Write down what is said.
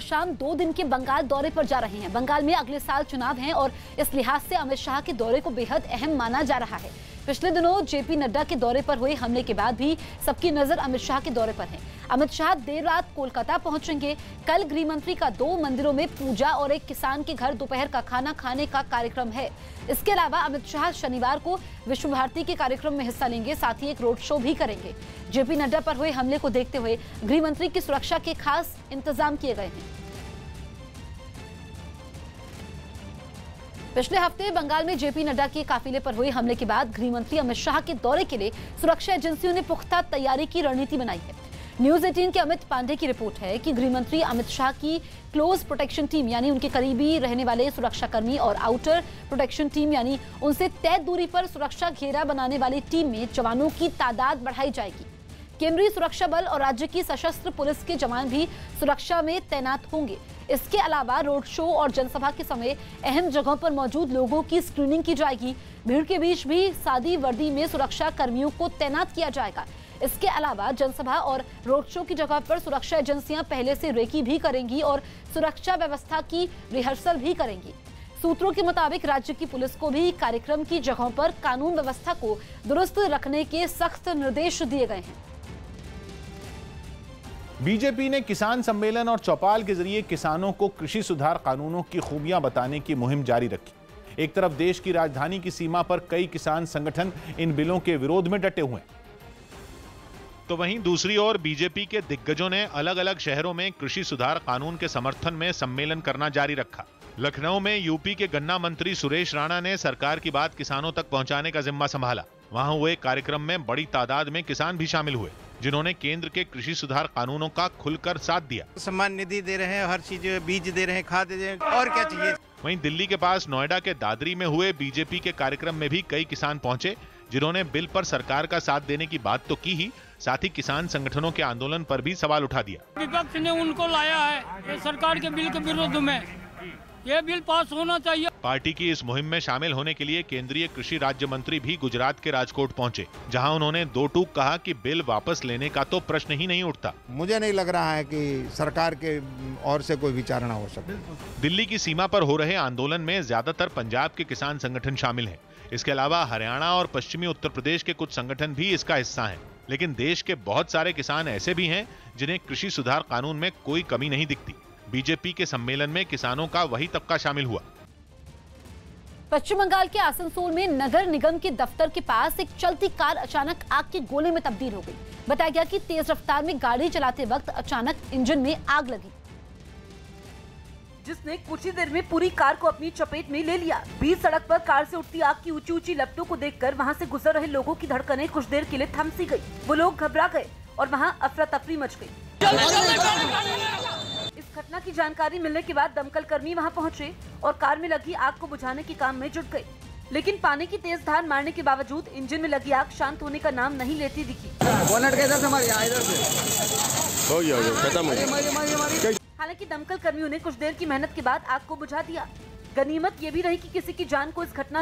शाम दो दिन के बंगाल दौरे पर जा रहे हैं। बंगाल में अगले साल चुनाव हैं और इस लिहाज से अमित शाह के दौरे को बेहद अहम माना जा रहा है। पिछले दिनों जेपी नड्डा के दौरे पर हुए हमले के बाद भी सबकी नज़र अमित शाह के दौरे पर है। अमित शाह देर रात कोलकाता पहुँचेंगे। कल गृह मंत्री का दो मंदिरों में पूजा और एक किसान के घर दोपहर का खाना खाने का कार्यक्रम है। इसके अलावा अमित शाह शनिवार को विश्व भारती के कार्यक्रम में हिस्सा लेंगे, साथ ही एक रोड शो भी करेंगे। जेपी नड्डा पर हुए हमले को देखते हुए गृह मंत्री की सुरक्षा के खास इंतज़ाम किए गए हैं। पिछले हफ़्ते बंगाल में जेपी नड्डा के काफिले पर हुए हमले के बाद गृह मंत्री अमित शाह के दौरे के लिए सुरक्षा एजेंसियों ने पुख्ता तैयारी की रणनीति बनाई है। न्यूज़ 18 के अमित पांडे की रिपोर्ट है कि गृह मंत्री अमित शाह की क्लोज प्रोटेक्शन टीम, यानी उनके करीबी रहने वाले सुरक्षाकर्मी और आउटर प्रोटेक्शन टीम, यानी उनसे तय दूरी पर सुरक्षा घेरा बनाने वाली टीम में जवानों की तादाद बढ़ाई जाएगी। केंद्रीय सुरक्षा बल और राज्य की सशस्त्र पुलिस के जवान भी सुरक्षा में तैनात होंगे। इसके अलावा रोड शो और जनसभा के समय अहम जगहों पर मौजूद लोगों की स्क्रीनिंग की जाएगी। भीड़ के बीच भी सादी वर्दी में सुरक्षा कर्मियों को तैनात किया जाएगा। इसके अलावा जनसभा और रोड शो की जगह पर सुरक्षा एजेंसियाँ पहले से रेकी भी करेंगी और सुरक्षा व्यवस्था की रिहर्सल भी करेंगी। सूत्रों के मुताबिक राज्य की पुलिस को भी कार्यक्रम की जगहों पर कानून व्यवस्था को दुरुस्त रखने के सख्त निर्देश दिए गए हैं। बीजेपी ने किसान सम्मेलन और चौपाल के ज़रिए किसानों को कृषि सुधार कानूनों की खूबियाँ बताने की मुहिम जारी रखी। एक तरफ़ देश की राजधानी की सीमा पर कई किसान संगठन इन बिलों के विरोध में डटे हुए तो वहीं दूसरी ओर बीजेपी के दिग्गजों ने अलग अलग शहरों में कृषि सुधार कानून के समर्थन में सम्मेलन करना जारी रखा। लखनऊ में यूपी के गन्ना मंत्री सुरेश राणा ने सरकार की बात किसानों तक पहुँचाने का जिम्मा संभाला। वहाँ हुए कार्यक्रम में बड़ी तादाद में किसान भी शामिल हुए। जिन्होंने केंद्र के कृषि सुधार कानूनों का खुलकर साथ दिया। सम्मान निधि दे रहे हैं हर चीज़ बीज दे रहे हैं खाद दे रहे हैं और क्या चाहिए? वहीं दिल्ली के पास नोएडा के दादरी में हुए बीजेपी के कार्यक्रम में भी कई किसान पहुँचे जिन्होंने बिल पर सरकार का साथ देने की बात तो की ही साथ ही किसान संगठनों के आंदोलन पर भी सवाल उठा दिया। विपक्ष ने उनको लाया है सरकार के बिल के विरोध में। ये बिल पास होना चाहिए। पार्टी की इस मुहिम में शामिल होने के लिए केंद्रीय कृषि राज्य मंत्री भी गुजरात के राजकोट पहुँचे जहाँ उन्होंने दो टूक कहा कि बिल वापस लेने का तो प्रश्न ही नहीं उठता। मुझे नहीं लग रहा है कि सरकार के और से कोई विचारणा हो सके। दिल्ली की सीमा पर हो रहे आंदोलन में ज़्यादातर पंजाब के किसान संगठन शामिल है। इसके अलावा हरियाणा और पश्चिमी उत्तर प्रदेश के कुछ संगठन भी इसका हिस्सा है। लेकिन देश के बहुत सारे किसान ऐसे भी हैं जिन्हें कृषि सुधार कानून में कोई कमी नहीं दिखती। बीजेपी के सम्मेलन में किसानों का वही तबका शामिल हुआ। पश्चिम बंगाल के आसनसोल में नगर निगम के दफ्तर के पास एक चलती कार अचानक आग के गोले में तब्दील हो गई। बताया गया कि तेज रफ्तार में गाड़ी चलाते वक्त अचानक इंजन में आग लगी। जिसने कुछ ही देर में पूरी कार को अपनी चपेट में ले लिया। बीच सड़क पर कार से उठती आग की ऊँची ऊँची लपटों को देखकर वहाँ से गुजर रहे लोगों की धड़कनें कुछ देर के लिए थम सी गई। वो लोग घबरा गए और वहाँ अफरा तफरी मच गई। इस घटना की जानकारी मिलने के बाद दमकल कर्मी वहाँ पहुँचे और कार में लगी आग को बुझाने के काम में जुट गए। लेकिन पानी की तेज धार मारने के बावजूद इंजन में लगी आग शांत होने का नाम नहीं लेती दिखी। बोनट कैसा समझ गया इधर से। हो गया हो गया खत्म हो गया। हालाँकि दमकल कर्मियों ने कुछ देर की मेहनत के बाद आग को बुझा दिया। गनीमत ये भी रही कि किसी की जान को इस घटना में